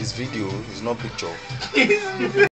It's video, is not picture.